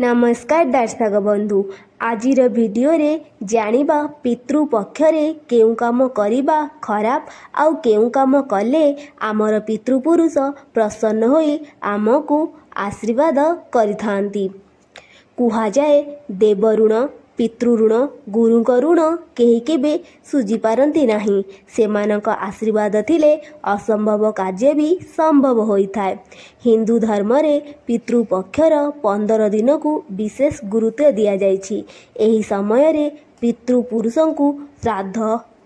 ନମସ୍କାର ଦର୍ଶକ ବନ୍ଧୁ। ଆଜିର ଭିଡ଼ିଓରେ ଜାଣିବା ପିତୃପକ୍ଷରେ କେଉଁ କାମ କରିବା ଖରାପ ଆଉ କେଉଁ କାମ କଲେ ଆମର ପିତୃପୁରୁଷ ପ୍ରସନ୍ନ ହୋଇ ଆମକୁ ଆଶୀର୍ବାଦ କରିଥାନ୍ତି। କୁହାଯାଏ ଦେବଋଣ ପିତୃଋଣ ଗୁରୁଙ୍କ ଋଣ କେହି କେବେ ଶୁଝିପାରନ୍ତି ନାହିଁ। ସେମାନଙ୍କ ଆଶୀର୍ବାଦ ଥିଲେ ଅସମ୍ଭବ କାର୍ଯ୍ୟ ବି ସମ୍ଭବ ହୋଇଥାଏ। ହିନ୍ଦୁ ଧର୍ମରେ ପିତୃପକ୍ଷର ପନ୍ଦର ଦିନକୁ ବିଶେଷ ଗୁରୁତ୍ୱ ଦିଆଯାଇଛି। ଏହି ସମୟରେ ପିତୃପୁରୁଷଙ୍କୁ ଶ୍ରାଦ୍ଧ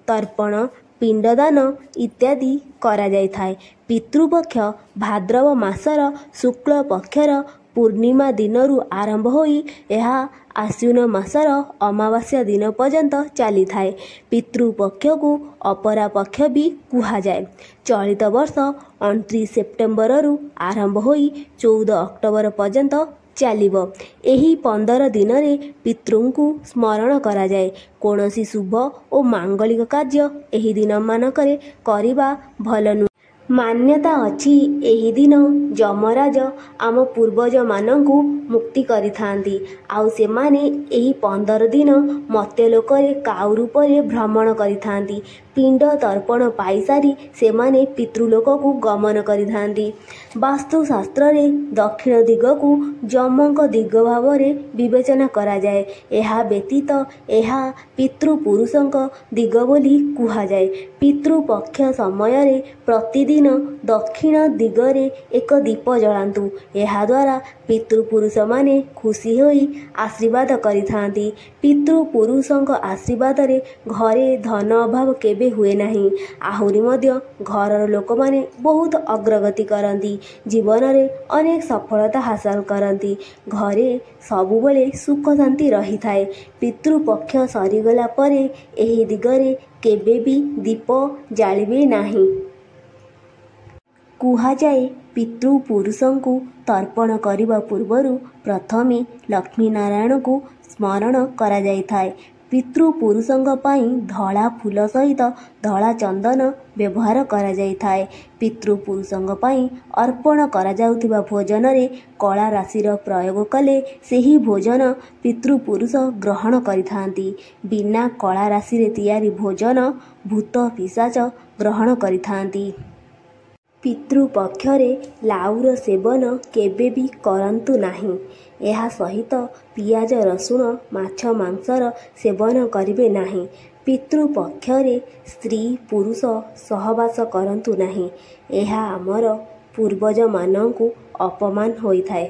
ତର୍ପଣ ପିଣ୍ଡଦାନ ଇତ୍ୟାଦି କରାଯାଇଥାଏ। ପିତୃପକ୍ଷ ଭାଦ୍ରବ ମାସର ଶୁକ୍ଳ ପକ୍ଷର ପୂର୍ଣ୍ଣିମା ଦିନରୁ ଆରମ୍ଭ ହୋଇ ଏହା ଆଶ୍ୱିନ ମାସର ଅମାବାସ୍ୟା ଦିନ ପର୍ଯ୍ୟନ୍ତ ଚାଲିଥାଏ। ପିତୃପକ୍ଷକୁ ଅପରାପକ୍ଷ ବି କୁହାଯାଏ। ଚଳିତ ବର୍ଷ ଅଣତିରିଶ ସେପ୍ଟେମ୍ବରରୁ ଆରମ୍ଭ ହୋଇ ଚଉଦ ଅକ୍ଟୋବର ପର୍ଯ୍ୟନ୍ତ ଚାଲିବ। ଏହି ପନ୍ଦର ଦିନରେ ପିତୃଙ୍କୁ ସ୍ମରଣ କରାଯାଏ। କୌଣସି ଶୁଭ ଓ ମାଙ୍ଗଳିକ କାର୍ଯ୍ୟ ଏହି ଦିନମାନଙ୍କରେ କରିବା ଭଲ ନୁହେଁ। ମାନ୍ୟତା ଅଛି ଏହି ଦିନ ଯମରାଜ ଆମ ପୂର୍ବଜମାନଙ୍କୁ ମୁକ୍ତି କରିଥାନ୍ତି। ଆଉ ସେମାନେ ଏହି ପନ୍ଦର ଦିନ ମର୍ତ୍ତ୍ୟଲୋକରେ କାଉ ରୂପରେ ଭ୍ରମଣ କରିଥାନ୍ତି। ପିଣ୍ଡ ତର୍ପଣ ପାଇସାରି ସେମାନେ ପିତୃଲୋକକୁ ଗମନ କରିଥାନ୍ତି। ବାସ୍ତୁଶାସ୍ତ୍ରରେ ଦକ୍ଷିଣ ଦିଗକୁ ଯମଙ୍କ ଦିଗ ଭାବରେ ବିବେଚନା କରାଯାଏ। ଏହା ବ୍ୟତୀତ ଏହା ପିତୃପୁରୁଷଙ୍କ ଦିଗ ବୋଲି କୁହାଯାଏ। ପିତୃପକ୍ଷ ସମୟରେ ପ୍ରତିଦିନ ଦକ୍ଷିଣ ଦିଗରେ ଏକ ଦୀପ ଜଳାନ୍ତୁ। ଏହାଦ୍ୱାରା ପିତୃପୁରୁଷମାନେ ଖୁସି ହୋଇ ଆଶୀର୍ବାଦ କରିଥାନ୍ତି। ପିତୃପୁରୁଷଙ୍କ ଆଶୀର୍ବାଦରେ ଘରେ ଧନ ଅଭାବ କେବେ ହୁଏ ନାହିଁ। ଆହୁରି ମଧ୍ୟ ଘରର ଲୋକମାନେ ବହୁତ ଅଗ୍ରଗତି କରନ୍ତି। ଜୀବନରେ ଅନେକ ସଫଳତା ହାସଲ କରନ୍ତି। ଘରେ ସବୁବେଳେ ସୁଖ ଶାନ୍ତି ରହିଥାଏ। ପିତୃପକ୍ଷ ସରିଗଲା ପରେ ଏହି ଦିଗରେ କେବେ ବି ଦୀପ ଜାଳିବେ ନାହିଁ। କୁହାଯାଏ ପିତୃପୁରୁଷଙ୍କୁ ତର୍ପଣ କରିବା ପୂର୍ବରୁ ପ୍ରଥମେ ଲକ୍ଷ୍ମୀନାରାୟଣଙ୍କୁ ସ୍ମରଣ କରାଯାଇଥାଏ। ପିତୃପୁରୁଷଙ୍କ ପାଇଁ ଧଳା ଫୁଲ ସହିତ ଧଳା ଚନ୍ଦନ ବ୍ୟବହାର କରାଯାଇଥାଏ। ପିତୃପୁରୁଷଙ୍କ ପାଇଁ ଅର୍ପଣ କରାଯାଉଥିବା ଭୋଜନରେ କଳା ରାଶିର ପ୍ରୟୋଗ କଲେ ସେହି ଭୋଜନ ପିତୃପୁରୁଷ ଗ୍ରହଣ କରିଥାନ୍ତି। ବିନା କଳା ରାଶିରେ ତିଆରି ଭୋଜନ ଭୂତ ପିଶାଚ ଗ୍ରହଣ କରିଥାନ୍ତି। ପିତୃପକ୍ଷରେ ଲାଉର ସେବନ କେବେ ବି କରନ୍ତୁ ନାହିଁ। ଏହା ସହିତ ପିଆଜ ରସୁଣ ମାଛ ମାଂସର ସେବନ କରିବେ ନାହିଁ। ପିତୃପକ୍ଷରେ ସ୍ତ୍ରୀ ପୁରୁଷ ସହବାସ କରନ୍ତୁ ନାହିଁ। ଏହା ଆମର ପୂର୍ବଜମାନଙ୍କୁ ଅପମାନ ହୋଇଥାଏ।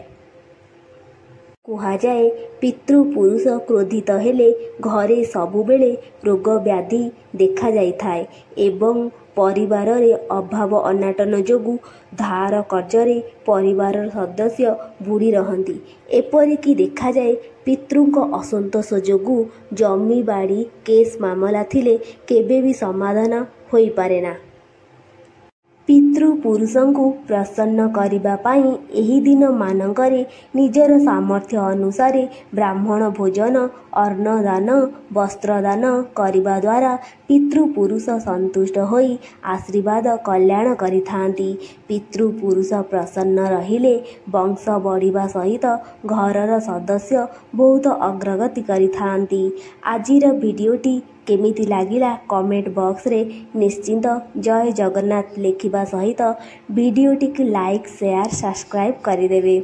କୁହାଯାଏ ପିତୃପୁରୁଷ କ୍ରୋଧିତ ହେଲେ ଘରେ ସବୁବେଳେ ରୋଗ ବ୍ୟାଧି ଦେଖାଯାଇଥାଏ ଏବଂ ପରିବାରରେ ଅଭାବ ଅନାଟନ ଯୋଗୁଁ ଧାର କର୍ଜରେ ପରିବାରର ସଦସ୍ୟ ବୁଡ଼ି ରହନ୍ତି। ଏପରିକି ଦେଖାଯାଏ ପିତୃଙ୍କ ଅସନ୍ତୋଷ ଯୋଗୁଁ ଜମି ବାଡ଼ି କେସ୍ ମାମଲା ଥିଲେ କେବେ ବି ସମାଧାନ ହୋଇପାରେନା। ପିତୃପୁରୁଷଙ୍କୁ ପ୍ରସନ୍ନ କରିବା ପାଇଁ ଏହି ଦିନମାନଙ୍କରେ ନିଜର ସାମର୍ଥ୍ୟ ଅନୁସାରେ ବ୍ରାହ୍ମଣ ଭୋଜନ ଅନ୍ନଦାନ ବସ୍ତ୍ରଦାନ କରିବା ଦ୍ୱାରା ପିତୃପୁରୁଷ ସନ୍ତୁଷ୍ଟ ହୋଇ ଆଶୀର୍ବାଦ କଲ୍ୟାଣ କରିଥାନ୍ତି। ପିତୃପୁରୁଷ ପ୍ରସନ୍ନ ରହିଲେ ବଂଶ ବଢ଼ିବା ସହିତ ଘରର ସଦସ୍ୟ ବହୁତ ଅଗ୍ରଗତି କରିଥାନ୍ତି। ଆଜିର ଭିଡ଼ିଓଟି କେମିତି ଲାଗିଲା କମେଣ୍ଟ ବକ୍ସରେ ନିଶ୍ଚିନ୍ତ ଜୟ ଜଗନ୍ନାଥ ଲେଖିବା ସହିତ ଭିଡ଼ିଓଟିକୁ ଲାଇକ୍ ସେୟାର ସବସ୍କ୍ରାଇବ୍ କରିଦେବେ।